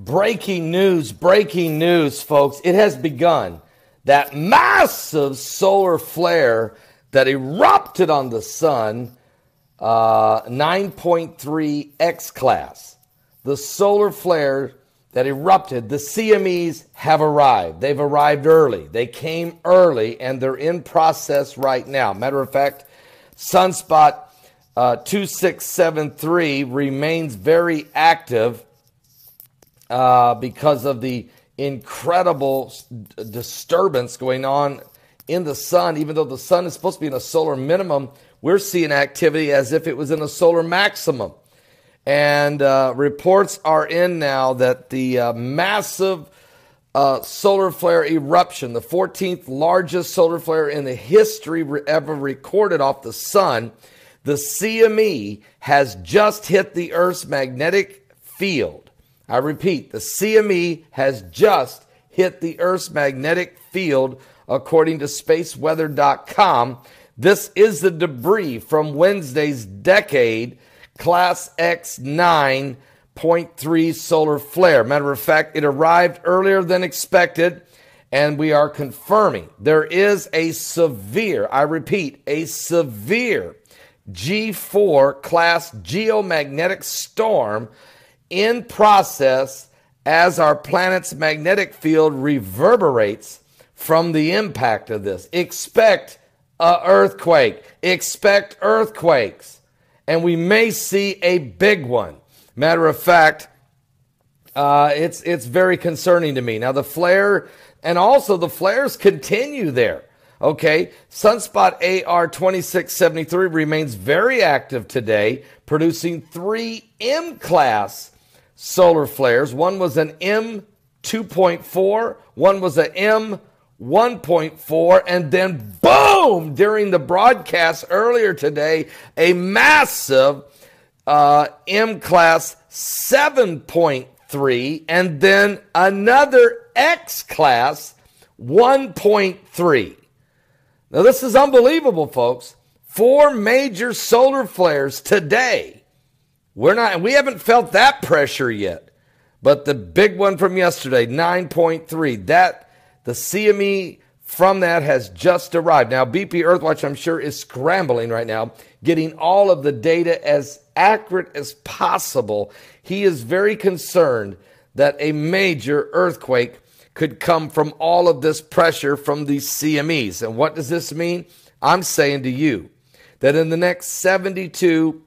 Breaking news, breaking news, folks. It has begun. That massive solar flare that erupted on the sun, uh, 9.3 X class. The solar flare that erupted, the CMEs have arrived. They've arrived early. They came early and they're in process right now. Matter of fact, Sunspot uh, 2673 remains very active uh, because of the incredible disturbance going on in the sun. Even though the sun is supposed to be in a solar minimum, we're seeing activity as if it was in a solar maximum. And uh, reports are in now that the uh, massive uh, solar flare eruption, the 14th largest solar flare in the history ever recorded off the sun, the CME has just hit the Earth's magnetic field. I repeat, the CME has just hit the Earth's magnetic field, according to spaceweather.com. This is the debris from Wednesday's decade Class X 9.3 solar flare. Matter of fact, it arrived earlier than expected, and we are confirming there is a severe, I repeat, a severe G4 class geomagnetic storm in process as our planet's magnetic field reverberates from the impact of this. Expect a earthquake. Expect earthquakes. And we may see a big one. Matter of fact, uh, it's it's very concerning to me. Now the flare and also the flares continue there. Okay, Sunspot AR 2673 remains very active today, producing three M class solar flares. One was an M2.4, one was an M1.4, and then boom, during the broadcast earlier today, a massive uh, M class 7.3, and then another X class 1.3. Now, this is unbelievable, folks. Four major solar flares today we're not, we haven't felt that pressure yet. But the big one from yesterday, 9.3, that, the CME from that has just arrived. Now, BP Earthwatch, I'm sure, is scrambling right now, getting all of the data as accurate as possible. He is very concerned that a major earthquake could come from all of this pressure from these CMEs. And what does this mean? I'm saying to you that in the next 72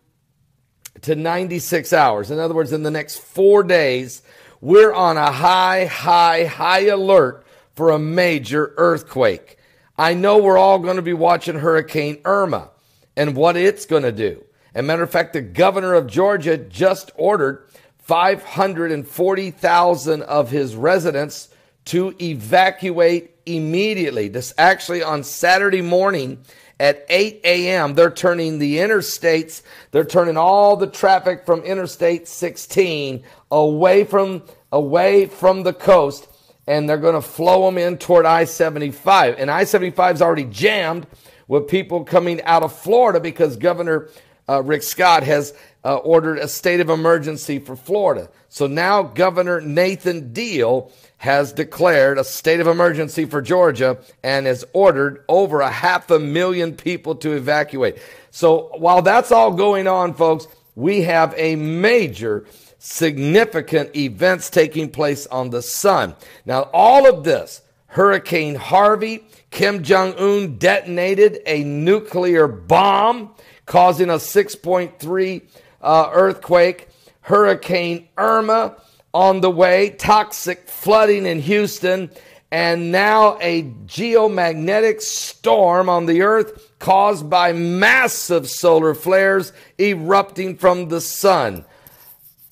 to 96 hours. In other words, in the next four days, we're on a high, high, high alert for a major earthquake. I know we're all going to be watching Hurricane Irma and what it's going to do. As a matter of fact, the governor of Georgia just ordered 540,000 of his residents to evacuate immediately. This actually on Saturday morning at 8 a.m. They're turning the interstates, they're turning all the traffic from Interstate 16 away from away from the coast, and they're going to flow them in toward I-75. And I-75 is already jammed with people coming out of Florida because Governor uh, Rick Scott has uh, ordered a state of emergency for Florida. So now Governor Nathan Deal has declared a state of emergency for Georgia and has ordered over a half a million people to evacuate. So while that's all going on, folks, we have a major significant events taking place on the sun. Now, all of this, Hurricane Harvey, Kim Jong Un detonated a nuclear bomb, causing a 6.3 uh, earthquake. Hurricane Irma, on the way, toxic flooding in Houston, and now a geomagnetic storm on the earth caused by massive solar flares erupting from the sun.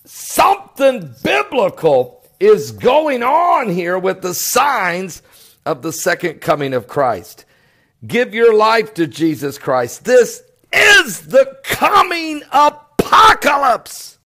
Something biblical is going on here with the signs of the second coming of Christ. Give your life to Jesus Christ. This is the coming apocalypse.